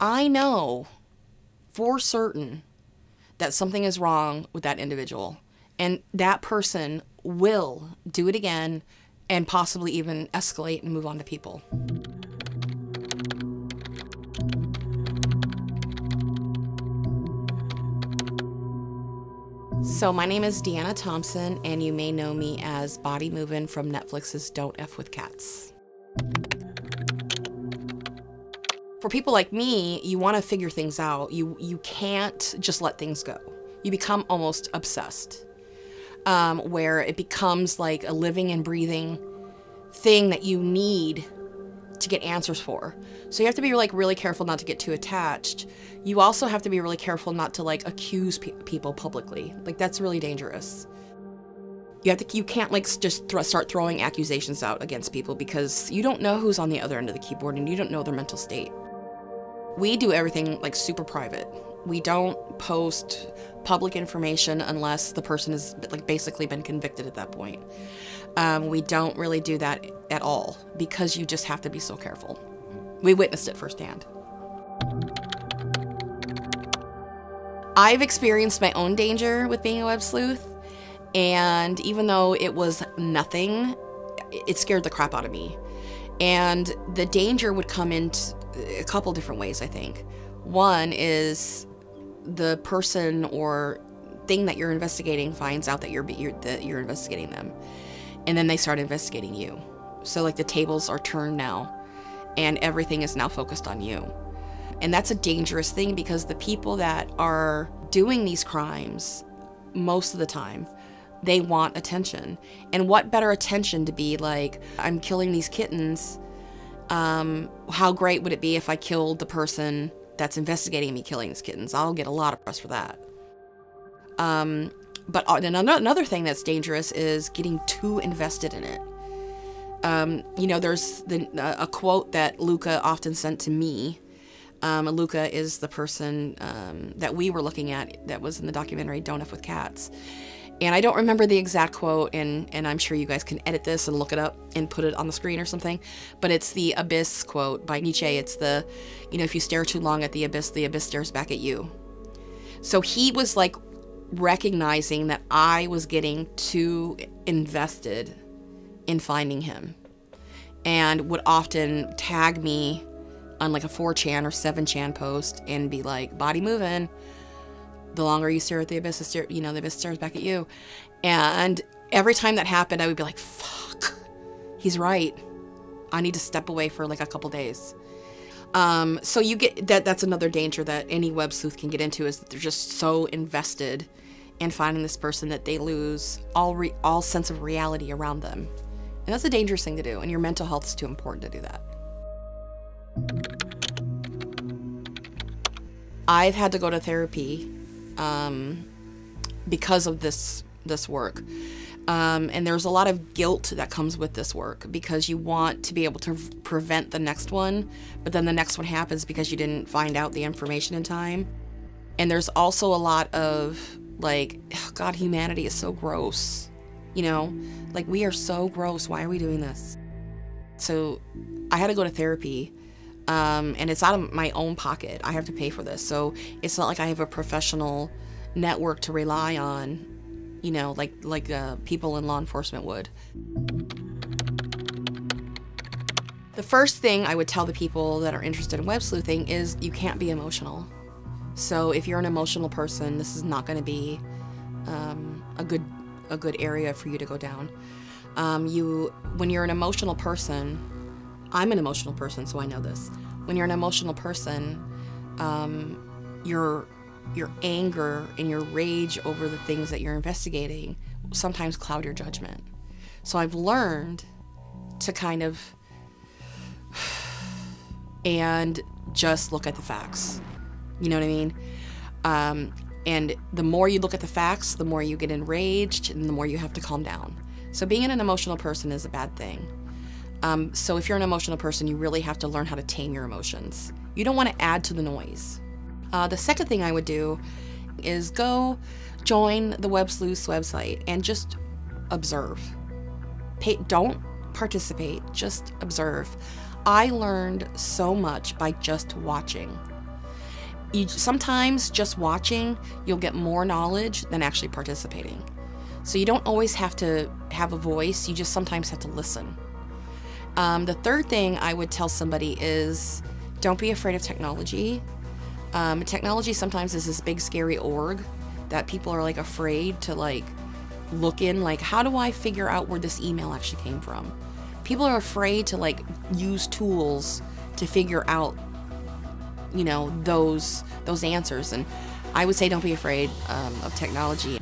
I know for certain that something is wrong with that individual, and that person will do it again and possibly even escalate and move on to people. So, my name is Deanna Thompson, and you may know me as Baudi Moovan from Netflix's Don't F with Cats. For people like me, you want to figure things out. You you can't just let things go. You become almost obsessed, um, where it becomes like a living and breathing thing that you need to get answers for. So you have to be like really careful not to get too attached. You also have to be really careful not to like accuse pe- people publicly. Like that's really dangerous. You have to you can't like just th- start throwing accusations out against people because you don't know who's on the other end of the keyboard and you don't know their mental state. We do everything like super private. We don't post public information unless the person has like basically been convicted at that point. Um, we don't really do that at all because you just have to be so careful. We witnessed it firsthand. I've experienced my own danger with being a web sleuth, and even though it was nothing, it scared the crap out of me. And the danger would come in a couple different ways, I think. One is the person or thing that you're investigating finds out that you're, you're that you're investigating them and then they start investigating you. So, like, the tables are turned now, and everything is now focused on you. And that's a dangerous thing because the people that are doing these crimes, most of the time, they want attention. And what better attention to be like, I'm killing these kittens. Um, how great would it be if I killed the person that's investigating me killing these kittens? I'll get a lot of press for that. Um, but uh, another thing that's dangerous is getting too invested in it. Um, you know, there's the, uh, a quote that Luka often sent to me. Um, Luka is the person um, that we were looking at that was in the documentary Don't F with Cats. And I don't remember the exact quote, and, and I'm sure you guys can edit this and look it up and put it on the screen or something. But it's the abyss quote by Nietzsche. It's the, you know, if you stare too long at the abyss, the abyss stares back at you. So he was like recognizing that I was getting too invested in finding him and would often tag me on like a 4chan or 7chan post and be like, Baudi Moovan. The longer you stare at the abyss, the stare, you know, the abyss stares back at you. And every time that happened, I would be like, fuck, he's right. I need to step away for like a couple days. Um, so you get that that's another danger that any web sleuth can get into is that they're just so invested in finding this person that they lose all re- all sense of reality around them. And that's a dangerous thing to do, and your mental health is too important to do that. I've had to go to therapy um, because of this this work. Um, and there's a lot of guilt that comes with this work because you want to be able to prevent the next one, but then the next one happens because you didn't find out the information in time. And there's also a lot of like, God, humanity is so gross. You know, like we are so gross. Why are we doing this? So I had to go to therapy. Um, and it's out of my own pocket. I have to pay for this. So it's not like I have a professional network to rely on you know, like like uh, people in law enforcement would. The first thing I would tell the people that are interested in web sleuthing is you can't be emotional. So if you're an emotional person, this is not going to be um, a good a good area for you to go down. Um, you when you're an emotional person, I'm an emotional person, so I know this. When you're an emotional person, um, you're your anger and your rage over the things that you're investigating sometimes cloud your judgment. So I've learned to kind of and just look at the facts. You know what I mean? Um, and the more you look at the facts, the more you get enraged and the more you have to calm down. So being an emotional person is a bad thing. Um, so if you're an emotional person, you really have to learn how to tame your emotions. You don't want to add to the noise. Uh, the second thing I would do is go join the Web Sleuths website and just observe. Don't participate, just observe. I learned so much by just watching. you sometimes just watching, you'll get more knowledge than actually participating. So you don't always have to have a voice, you just sometimes have to listen. Um, the third thing I would tell somebody is don't be afraid of technology. Um, technology sometimes is this big scary org that people are like afraid to like look in like how do I figure out where this email actually came from? People are afraid to like use tools to figure out you know those those answers and I would say don't be afraid um, of technology.